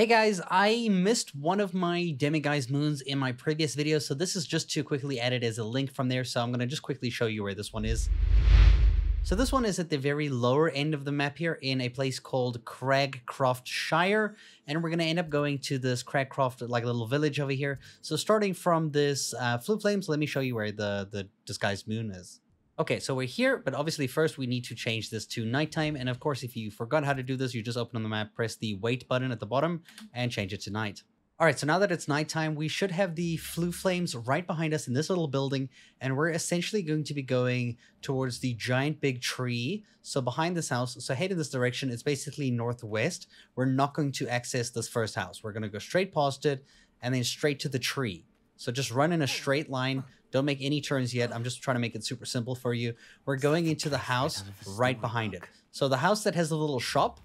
Hey guys, I missed one of my Demiguise moons in my previous video, so this is just to quickly add it as a link from there, so I'm to just quickly show you where this one is. So this one is at the very lower end of the map here in a place called Cragcroftshire, and we're going to end up going to this Cragcroft, like a little village over here. So starting from this uh, Floo Flames, let me show you where the, the Demiguise moon is. Okay, so we're here, but obviously first we need to change this to nighttime. And of course, if you forgot how to do this, you just open on the map, press the wait button at the bottom and change it to night. All right, so now that it's nighttime, we should have the floo flames right behind us in this little building, and we're essentially going to be going towards the giant big tree. So behind this house, so head in this direction, it's basically northwest. We're not going to access this first house. We're going to go straight past it and then straight to the tree. So just run in a oh. straight line don't make any turns yet. I'm just trying to make it super simple for you. We're going into the house right behind it. So the house that has the little shop,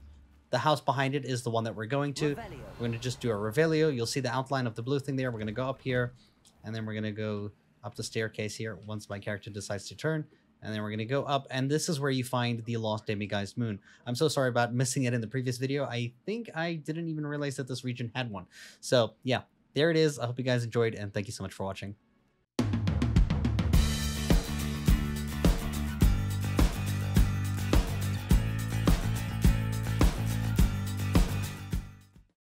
the house behind it is the one that we're going to. We're going to just do a Revelio. You'll see the outline of the blue thing there. We're going to go up here, and then we're going to go up the staircase here once my character decides to turn. And then we're going to go up, and this is where you find the Lost Demiguise Moon. I'm so sorry about missing it in the previous video. I think I didn't even realize that this region had one. So, yeah, there it is. I hope you guys enjoyed, and thank you so much for watching.